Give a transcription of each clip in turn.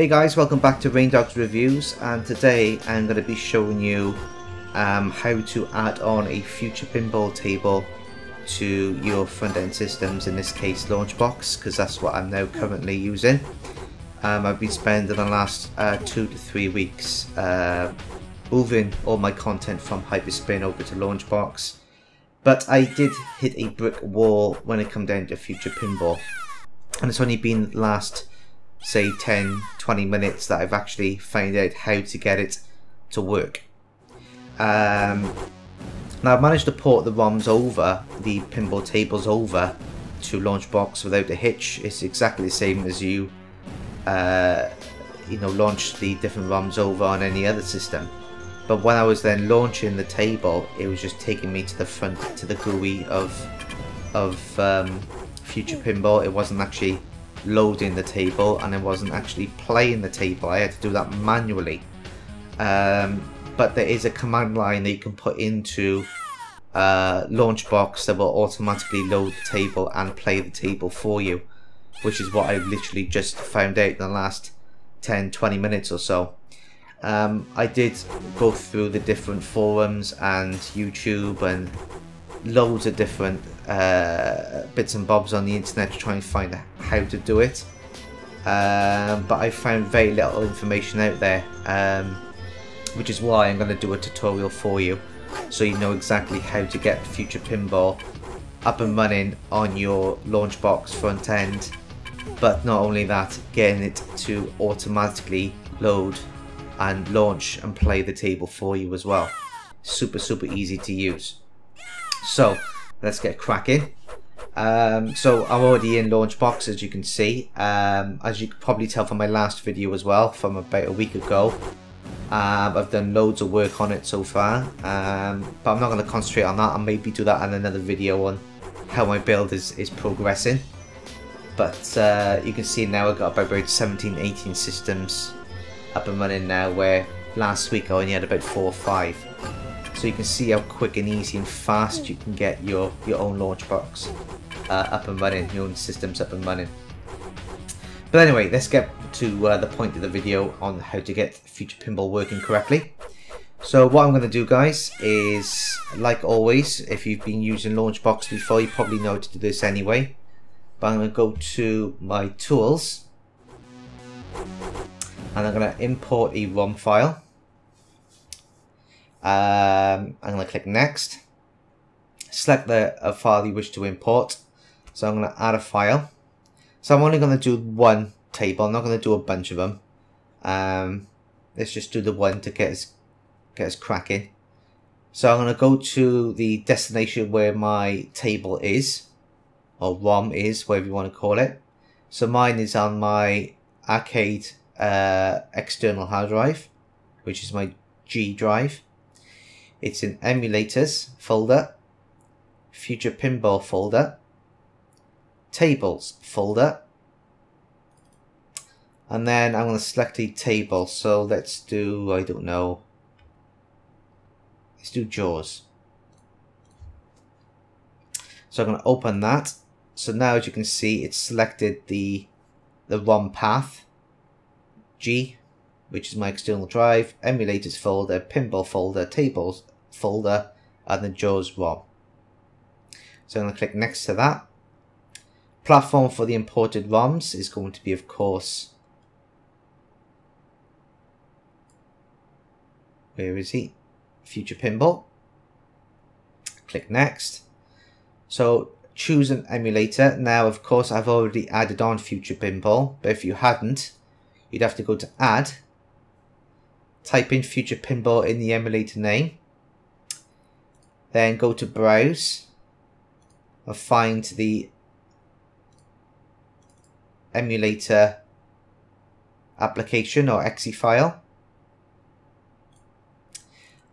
Hey guys, welcome back to Raindog's Reviews and today I'm going to be showing you um, how to add on a future pinball table to your front end systems, in this case Launchbox, because that's what I'm now currently using. Um, I've been spending the last uh, two to three weeks uh, moving all my content from Hyperspin over to Launchbox, but I did hit a brick wall when it come down to future pinball, and it's only been last say 10 20 minutes that I've actually found out how to get it to work. Um, now I've managed to port the ROMs over the pinball tables over to Launchbox without a hitch. It's exactly the same as you uh, you know launch the different ROMs over on any other system. But when I was then launching the table it was just taking me to the front to the GUI of of um, future pinball. It wasn't actually loading the table and I wasn't actually playing the table. I had to do that manually. Um, but there is a command line that you can put into uh, Launchbox that will automatically load the table and play the table for you, which is what I've literally just found out in the last 10 20 minutes or so. Um, I did go through the different forums and YouTube and loads of different uh, bits and bobs on the internet to try and find out how to do it. Um, but I found very little information out there, um, which is why I'm going to do a tutorial for you so you know exactly how to get Future Pinball up and running on your Launchbox front end. But not only that, getting it to automatically load and launch and play the table for you as well. Super, super easy to use. So let's get cracking. Um, so I'm already in Launchbox as you can see. Um, as you can probably tell from my last video as well from about a week ago. Um, I've done loads of work on it so far. Um, but I'm not going to concentrate on that. I'll maybe do that in another video on how my build is, is progressing. But uh, you can see now I've got about 17, 18 systems up and running now where last week I only had about 4 or 5 so you can see how quick and easy and fast you can get your your own launch box uh, up and running your own systems up and running. But anyway let's get to uh, the point of the video on how to get future pinball working correctly. So what I'm going to do guys is like always if you've been using Launchbox before you probably know how to do this anyway. But I'm going to go to my tools and I'm going to import a ROM file um, I'm going to click next. Select the file you wish to import. So I'm going to add a file. So I'm only going to do one table. I'm not going to do a bunch of them. Um, let's just do the one to get us, get us cracking. So I'm going to go to the destination where my table is. Or ROM is, whatever you want to call it. So mine is on my arcade uh, external hard drive, which is my G drive. It's in emulators folder, future pinball folder, tables folder, and then I'm going to select a table. So let's do, I don't know, let's do Jaws. So I'm going to open that. So now as you can see, it's selected the, the ROM path, G, which is my external drive, emulators folder, pinball folder, tables folder, and the JAWS ROM. So I'm going to click next to that. Platform for the imported ROMs is going to be, of course, where is he? Future Pinball. Click next. So choose an emulator. Now, of course, I've already added on Future Pinball, but if you hadn't, you'd have to go to Add, type in Future Pinball in the emulator name, then go to browse. And find the emulator application or exe file.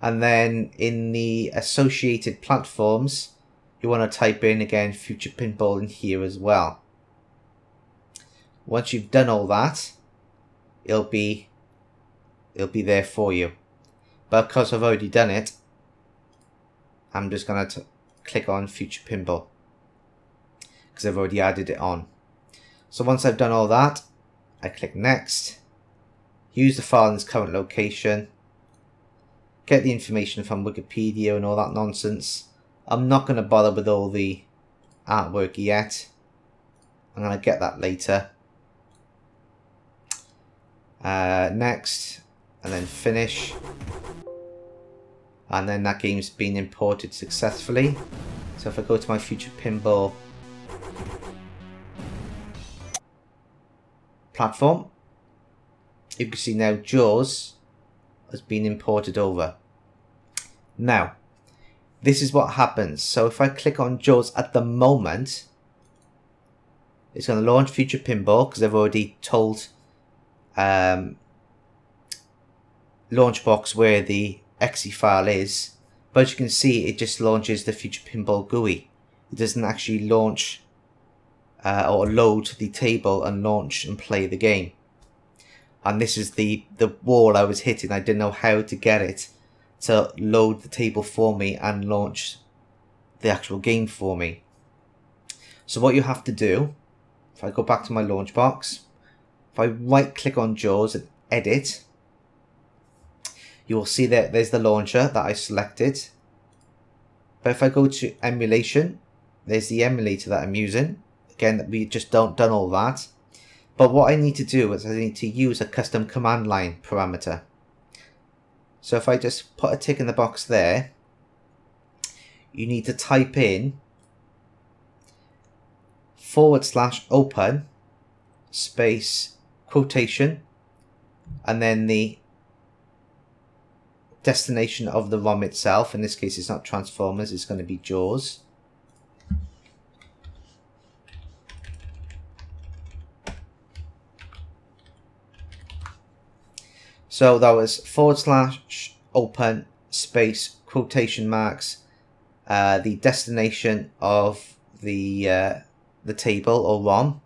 And then in the associated platforms you want to type in again future pinball in here as well. Once you've done all that it'll be it'll be there for you. But because I've already done it I'm just going to click on Future Pinball because I've already added it on. So once I've done all that, I click Next use the file in its current location, get the information from Wikipedia and all that nonsense. I'm not going to bother with all the artwork yet. I'm going to get that later. Uh, next, and then finish. And then that game's been imported successfully. So if I go to my Future Pinball platform, you can see now Jaws has been imported over. Now, this is what happens. So if I click on Jaws at the moment, it's going to launch Future Pinball because I've already told um, Launchbox where the exe file is. But you can see it just launches the Future Pinball GUI. It doesn't actually launch uh, or load the table and launch and play the game and this is the the wall I was hitting I didn't know how to get it to load the table for me and launch the actual game for me so what you have to do if I go back to my launch box if I right click on Jaws and edit you will see that there's the launcher that I selected. But if I go to emulation there's the emulator that I'm using. Again we just don't done all that. But what I need to do is I need to use a custom command line parameter. So if I just put a tick in the box there, you need to type in forward slash open space quotation and then the destination of the ROM itself. In this case, it's not Transformers, it's going to be Jaws. So that was forward slash open space quotation marks uh, the destination of the uh, the table or ROM.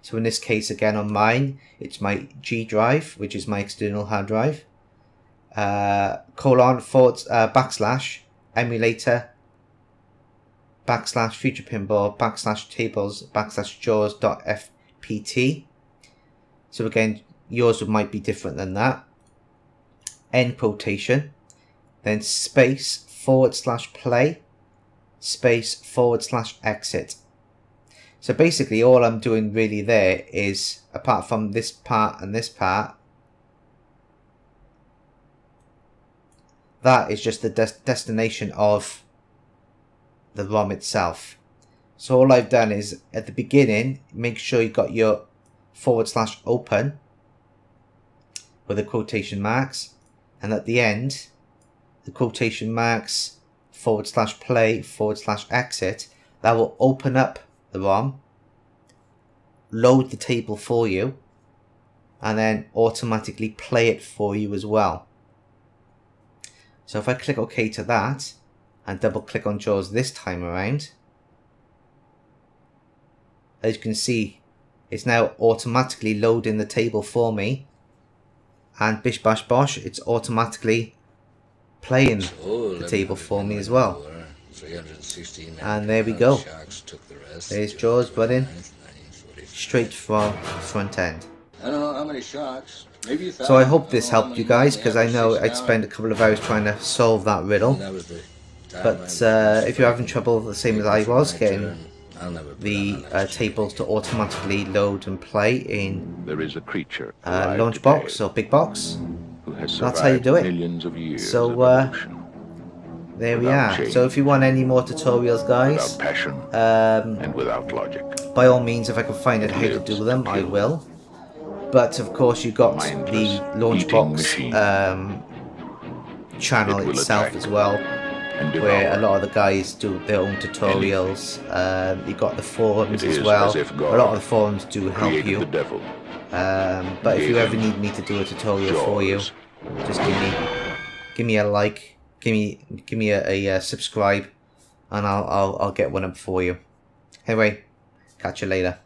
So in this case, again on mine, it's my G drive, which is my external hard drive. Uh, colon forward uh, backslash emulator backslash future pinball backslash tables backslash jaws dot fpt. So again, yours might be different than that. End quotation, then space forward slash play, space forward slash exit. So basically all I'm doing really there is, apart from this part and this part, that is just the des destination of the ROM itself. So all I've done is at the beginning, make sure you got your forward slash open with the quotation marks and at the end the quotation marks forward slash play forward slash exit that will open up the ROM load the table for you and then automatically play it for you as well so if I click OK to that and double click on Jaws this time around as you can see it's now automatically loading the table for me. And bish bash bosh it's automatically playing the table for me as well. and there we go. there's Jaws budding. Straight from front end I don't know how many shocks Maybe so I hope this helped you guys because I know I'd spend a couple of hours trying to solve that riddle. But uh, if you're having trouble the same as I was getting the uh, tables to automatically load and play in there is a creature uh, launch box or big box. that's how you do it. so uh, there we are. So if you want any more tutorials guys um, and without logic. by all means if I can find out how to do them I will but of course you got the launch box um, channel itself as well where a lot of the guys do their own tutorials. Um, you got the forums as well. A lot of the forums do help you. Um, but if you ever need me to do a tutorial for you, just give me give me a like, give me give me a, a, a subscribe, and I'll, I'll I'll get one up for you. Anyway, catch you later.